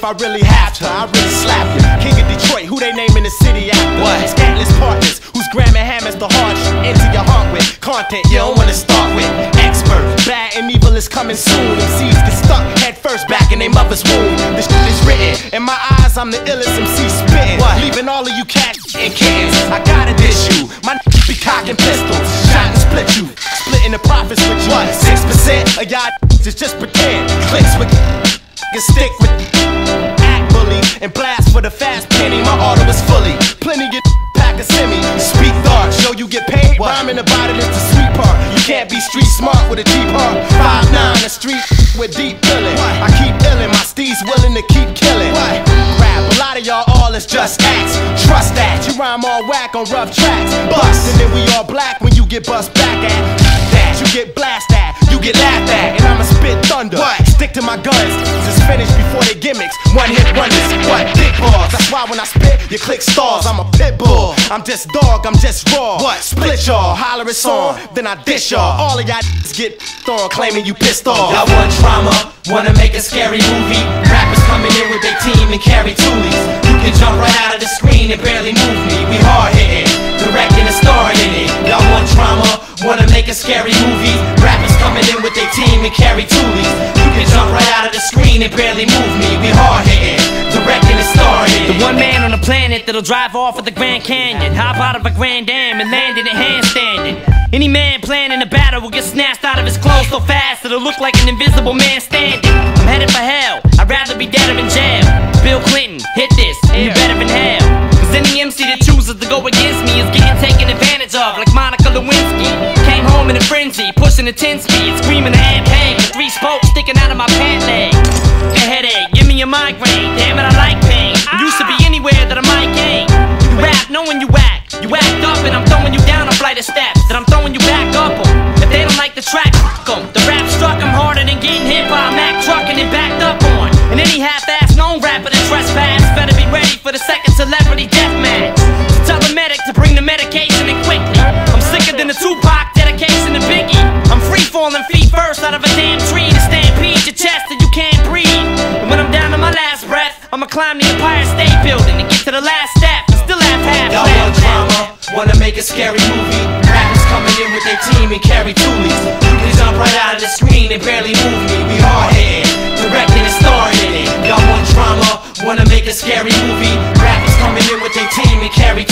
if I really have to, I really slap you. King of Detroit, who they name in the city after? What? Scantless partners, who's grammar hammers the hard shit into your heart with content you don't wanna start with. Expert, bad and evil is coming soon. MCs get stuck head first back in their mother's womb. This shit is written in my eyes. I'm the illest MC spitting, leaving all of you cats in kittens. I gotta dish you. My be cocking pistols, shot and split you, splitting the profits with you. What? Six percent of y'all is just pretend. Clicks with can stick with act bully and blast for the fast penny. My auto is fully plenty get pack a semi. Speak thought, show you get paid. Rhyming about it is the sweet part. You can't be street smart with a deep heart. Five nine, a street with deep feeling. I keep illin', my steez willing to keep killing. Rap, a lot of y'all all is just acts. Trust that you rhyme all whack on rough tracks. Bust, and then we all black when you get bust back at. That you get blast at, you get laughed at, and I'ma spit thunder. What? Stick to my guns, gimmicks. One hit wonders, what? Big balls. That's why when I spit, you click stars. I'm a pit bull. I'm just dog, I'm just raw. What? Split y'all, holler it's on, then I dish y'all. All of y'all get thrown claiming you pissed off. Y'all want drama, wanna make a scary movie. Rappers coming in with their team and carry toolies. You can jump right out of the screen and barely move me. We hard hitting, directing and starring in it. Y'all want drama, wanna make a scary movie. Rappers coming in with their team and carry toolies. Screen and barely move me. We hard hitting, and it. The one man on the planet that'll drive off of the Grand Canyon, hop out of a Grand Am and land in a handstanding. Any man planning a battle will get snatched out of his clothes so fast it'll look like an invisible man standing. I'm headed for hell, I'd rather be dead or in jail. Bill Clinton, hit this, frenzy, pushing the 10 speed, screaming the peg, with three spokes sticking out of my pant leg. A headache, give me a migraine, damn it, I like pain. Used to be climb the Empire State Building and get to the last step. and Still have half Y'all want drama, wanna make a scary movie. Rappers coming in with their team and carry toolies. You can jump right out of the screen and barely move me. We hard hitting, directing and starring in it. Y'all want drama, wanna make a scary movie. Rappers coming in with their team and carry